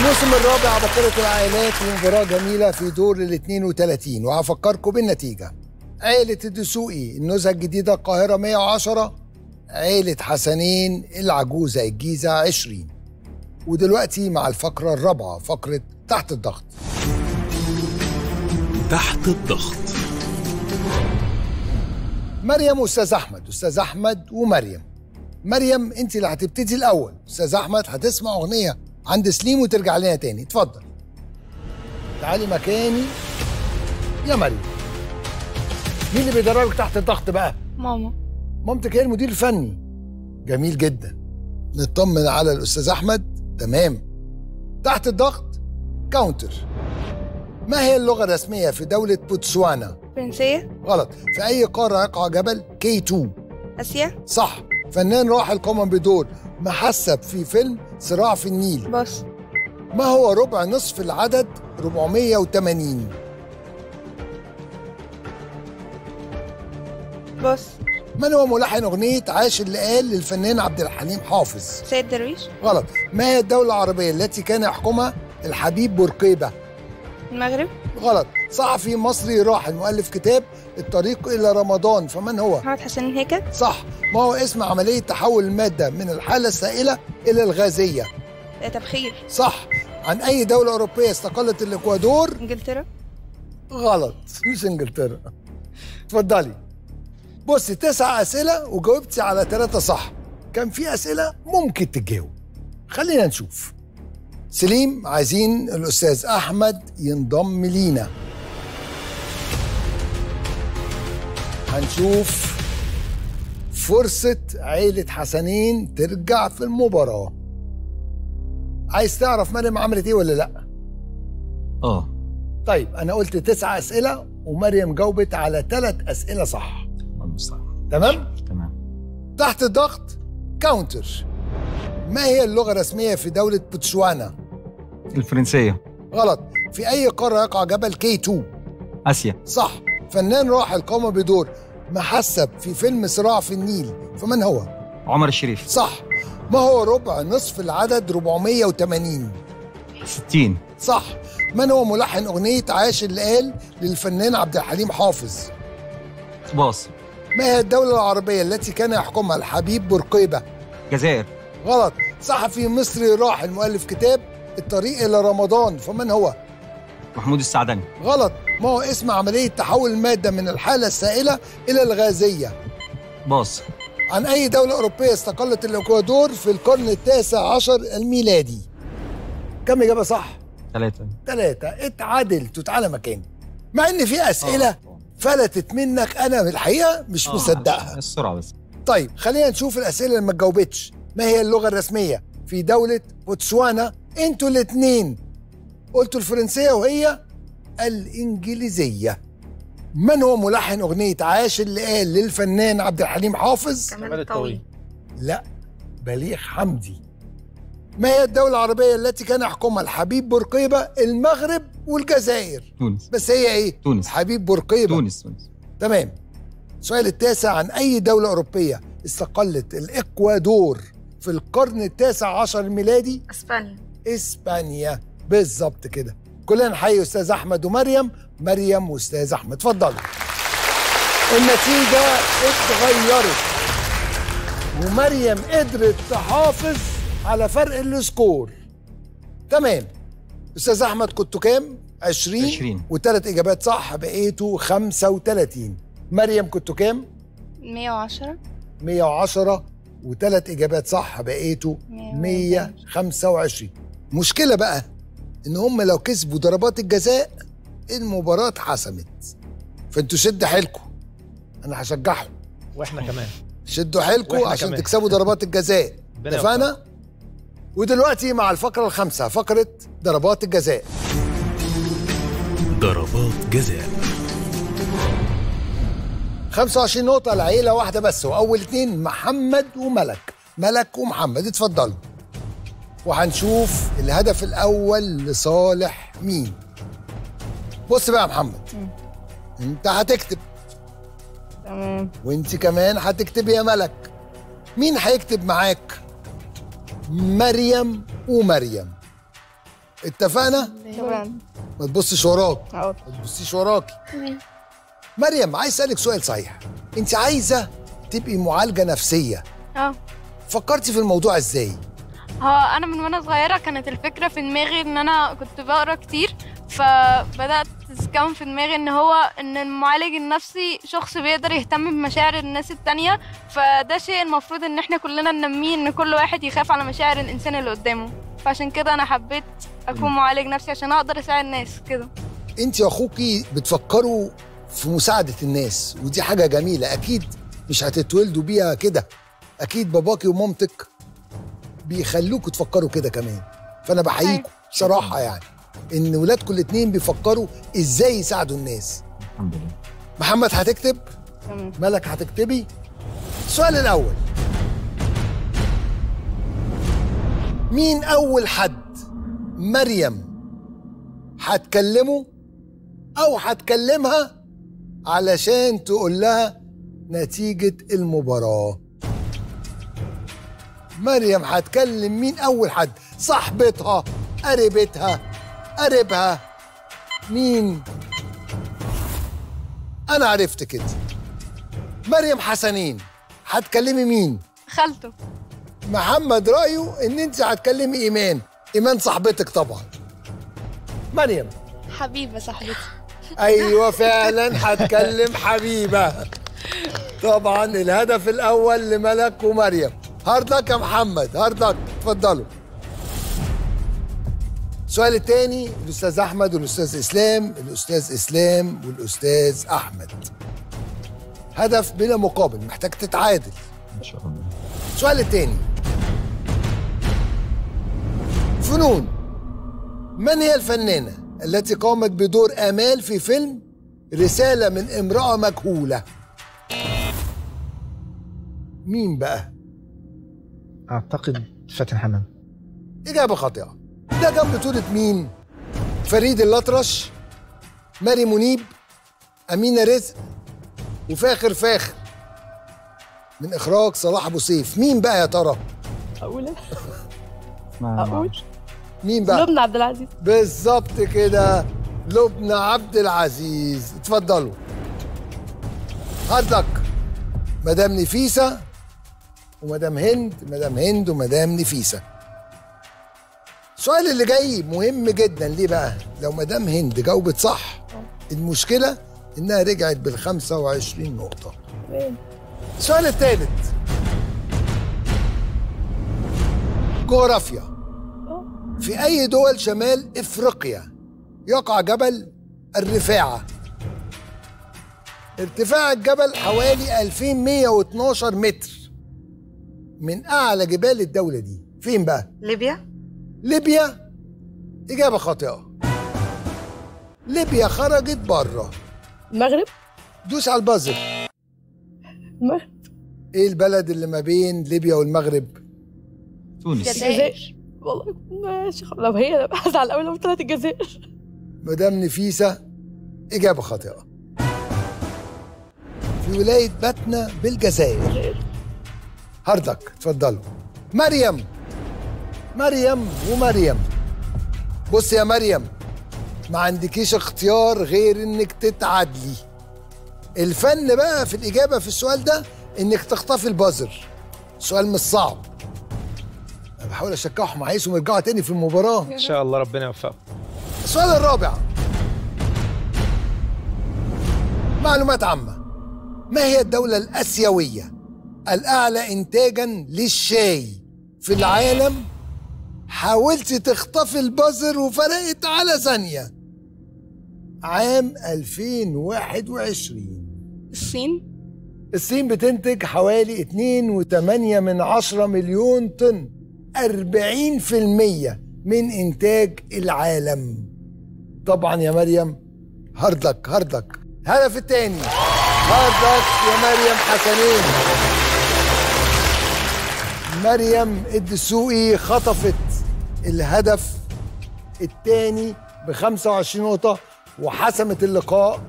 الموسم الرابع بطلة العائلات ومباراة جميلة في دور ال 32 وهفكركم بالنتيجة. عيلة الدسوقي النزهة الجديدة القاهرة 110 عيلة حسنين العجوزة الجيزة 20 ودلوقتي مع الفقرة الرابعة فقرة تحت الضغط. تحت الضغط. مريم واستاذ أحمد أستاذ أحمد ومريم. مريم أنت اللي هتبتدي الأول. أستاذ أحمد هتسمع أغنية. عند سليم وترجع لنا تاني. اتفضل. تعالي مكاني. يا مريم. مين اللي بيدربك تحت الضغط بقى؟ ماما. مامتك هي المدير الفني. جميل جدا. نطمن على الأستاذ أحمد. تمام. تحت الضغط كاونتر ما هي اللغة الرسمية في دولة بوتسوانا؟ فرنسية. غلط. في أي قارة يقع جبل كي 2 آسيا. صح. فنان راحل قام بدور محسب في فيلم صراع في النيل. باص ما هو ربع نصف العدد؟ 480 باص من هو ملحن أغنية عاش اللي قال للفنان عبد الحليم حافظ؟ سيد درويش. غلط. ما هي الدولة العربية التي كان يحكمها؟ الحبيب بورقيبة. المغرب. غلط. صحفي مصري راحل مؤلف كتاب الطريق إلى رمضان. فمن هو؟ محمد حسن هيكل. صح. ما هو اسم عملية تحول المادة من الحالة السائلة إلى الغازية؟ تبخير. صح. عن أي دولة أوروبية استقلت الإكوادور؟ إنجلترا. غلط. مش إنجلترا. اتفضلي. بصي تسع أسئلة وجاوبتي على ثلاثة صح. كان في أسئلة ممكن تجاوب خلينا نشوف. سليم عايزين الأستاذ أحمد ينضم لينا. هنشوف فرصة عيلة حسنين ترجع في المباراة. عايز تعرف مريم عملت إيه ولا لأ؟ آه. طيب أنا قلت تسع أسئلة ومريم جاوبت على ثلاث أسئلة صح. تمام؟ تمام. تحت الضغط counter ما هي اللغة الرسمية في دولة بوتسوانا؟ الفرنسية. غلط. في أي قارة يقع جبل K2 آسيا. صح. فنان راحل قام بدور محسب في فيلم صراع في النيل فمن هو؟ عمر الشريف. صح. ما هو ربع نصف العدد 480 60 صح. من هو ملحن أغنية عاش اللي قال للفنان عبد الحليم حافظ؟ باص. ما هي الدولة العربية التي كان يحكمها الحبيب بورقيبة؟ جزائر. غلط. صحفي مصري راحل مؤلف كتاب الطريق إلى رمضان فمن هو؟ محمود السعدني غلط. ما هو اسم عملية تحول المادة من الحالة السائلة إلى الغازية؟ باص. عن أي دولة أوروبية استقلت الإكوادور في القرن التاسع عشر الميلادي؟ كم إجابة صح؟ ثلاثة ثلاثة اتعادلتوا تعالى مكاني مع إن في أسئلة فلتت منك أنا الحقيقة مش مصدقها. السرعة بس. طيب خلينا نشوف الأسئلة اللي ما تجاوبتش. ما هي اللغة الرسمية؟ في دولة بوتسوانا أنتوا الاثنين قلتوا الفرنسية وهي الإنجليزية. من هو ملحن أغنية عاش اللي قال للفنان عبد الحليم حافظ؟ كمال الطويل لا بليغ حمدي. ما هي الدولة العربية التي كان يحكمها الحبيب بورقيبة؟ المغرب والجزائر. تونس. بس هي إيه؟ تونس. حبيب بورقيبة. تونس تونس. تمام. السؤال التاسع عن أي دولة أوروبية استقلت الإكوادور في القرن التاسع عشر الميلادي؟ إسبانيا. إسبانيا. بالظبط كده. كلنا نحيي أستاذ أحمد ومريم مريم وأستاذ أحمد. اتفضلوا. النتيجة اتغيرت. ومريم قدرت تحافظ على فرق السكور. تمام. أستاذ أحمد كنتوا كام؟ 20 20. وثلاث إجابات صح بقيتوا 35 مريم كنتوا كام؟ 110 110 وثلاث إجابات صح بقيتوا 125 مشكلة بقى. إن هم لو كسبوا ضربات الجزاء المباراة اتحسمت. فأنتوا شدوا حيلكم أنا هشجعهم. وإحنا كمان. شدوا حيلكم عشان كمان. تكسبوا ضربات الجزاء. اتفقنا؟ ودلوقتي مع الفقرة الخامسة فقرة ضربات الجزاء. ضربات جزاء. 25 نقطة لعيلة واحدة بس وأول اتنين محمد وملك. ملك ومحمد اتفضلوا. وهنشوف الهدف الأول لصالح مين. بص بقى يا محمد. انت هتكتب. تمام. وانت كمان هتكتب يا ملك. مين هيكتب معاك؟ مريم ومريم. اتفقنا؟ تمام. ما تبصش وراك. ما تبصيش وراكي. مريم عايز أسألك سؤال صحيح. انت عايزة تبقي معالجة نفسية. أه. فكرتي في الموضوع إزاي؟ هو أنا من وأنا صغيرة كانت الفكرة في دماغي إن أنا كنت بقرأ كتير فبدأت تسكن في دماغي إن هو إن المعالج النفسي شخص بيقدر يهتم بمشاعر الناس التانية فده شيء المفروض إن إحنا كلنا ننميه إن كل واحد يخاف على مشاعر الإنسان اللي قدامه. فعشان كده أنا حبيت أكون معالج نفسي عشان أقدر أساعد الناس كده. أنت واخوكي بتفكروا في مساعدة الناس ودي حاجة جميلة أكيد مش هتتولدوا بيها كده. أكيد باباكي ومامتك بيخلوكوا تفكروا كده كمان. فأنا بحييكم بصراحه يعني إن ولادكم الاتنين بيفكروا إزاي يساعدوا الناس. الحمد لله. محمد هتكتب؟ تمام. ملك هتكتبي؟ السؤال الأول. مين أول حد؟ مريم. هتكلمه أو هتكلمها علشان تقول لها نتيجة المباراة. مريم هتكلم مين أول حد؟ صاحبتها قريبتها قريبها. مين؟ أنا عرفت كده. مريم حسنين هتكلمي مين؟ خالته. محمد رأيه إن أنت هتكلمي إيمان. إيمان صاحبتك طبعا. مريم. حبيبة صاحبتي. أيوه فعلا هتكلم حبيبة. طبعا الهدف الأول لملك ومريم. hard luck يا محمد hard luck اتفضلوا. السؤال الثاني الأستاذ أحمد والأستاذ إسلام الأستاذ إسلام والأستاذ أحمد. هدف بلا مقابل محتاج تتعادل. إن شاء الله. السؤال الثاني فنون. من هي الفنانة التي قامت بدور آمال في فيلم رسالة من امرأة مجهولة؟ مين بقى؟ أعتقد فاتن حمام. إجابة خاطئة. ده كان بطولة مين؟ فريد الأطرش ماري منيب أمينة رزق وفاخر فاخر. من إخراج صلاح أبو سيف. مين بقى يا ترى؟ ما أقول؟ معرفش. مين بقى؟ لبنى عبد العزيز. بالظبط كده. لبنى عبد العزيز. اتفضلوا. هارد لك. مدام نفيسة. ومدام هند مدام هند ومدام نفيسة. السؤال اللي جاي مهم جدا ليه بقى؟ لو مدام هند جاوبت صح المشكلة إنها رجعت بال 25 نقطة. السؤال الثالث. جغرافيا. في أي دول شمال إفريقيا يقع جبل الرفاعة؟ ارتفاع الجبل حوالي 2112 متر. من أعلى جبال الدولة دي. فين بقى؟ ليبيا. ليبيا؟ إجابة خاطئة. ليبيا خرجت بره المغرب؟ دوس على البازر المغرب. إيه البلد اللي ما بين ليبيا والمغرب؟ تونس. الجزائر. والله ماشي خلاص. لو هي هزعل قوي لو طلعت الجزائر. مدام نفيسة إجابة خاطئة. في ولاية باتنا بالجزائر. هاردك. اتفضلوا مريم. مريم ومريم. بص يا مريم ما عندكيش اختيار غير إنك تتعادلي. الفن بقى في الإجابة في السؤال ده إنك تخطفي البازر. سؤال مش صعب. أنا بحاول أشجعهم عايزهم يرجعوا تاني في المباراة. إن شاء الله ربنا يوفقه السؤال الرابع. معلومات عامة. ما هي الدولة الآسيوية؟ الأعلى إنتاجا للشاي في العالم. حاولت تخطفي البازر وفرقت على ثانية. عام 2021 الصين؟ الصين بتنتج حوالي 2.8 من عشرة مليون طن 40% من إنتاج العالم. طبعا يا مريم hard luck hard luck الهدف الثاني hard luck يا مريم حسنين. مريم الدسوقي خطفت الهدف الثاني ب 25 نقطة وحسمت اللقاء.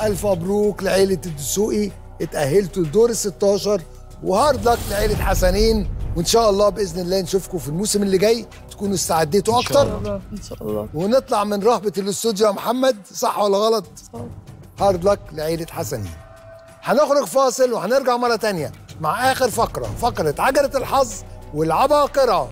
ألف مبروك لعيلة الدسوقي اتأهلتوا لدور ال 16 و hard luck لعيلة حسنين. وإن شاء الله بإذن الله نشوفكم في الموسم اللي جاي تكونوا استعديتوا إن شاء الله. إن شاء الله. ونطلع من رهبة الاستوديو يا محمد صح ولا غلط؟ صح. هارد لك لعيلة حسنين. هنخرج فاصل وهنرجع مرة تانية. مع آخر فقرة فقرة عجلة الحظ والعباقره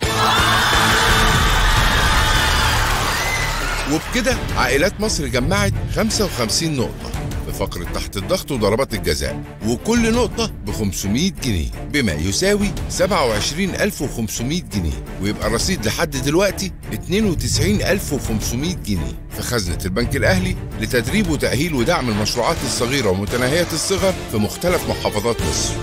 وبكده عائلات مصر جمعت 55 نقطة في فقرة تحت الضغط وضربات الجزاء وكل نقطة ب 500 جنيه. بما يساوي 27500 جنيه ويبقى الرصيد لحد دلوقتي 92500 جنيه. في خزنة البنك الأهلي لتدريب وتأهيل ودعم المشروعات الصغيرة ومتناهية الصغر في مختلف محافظات مصر.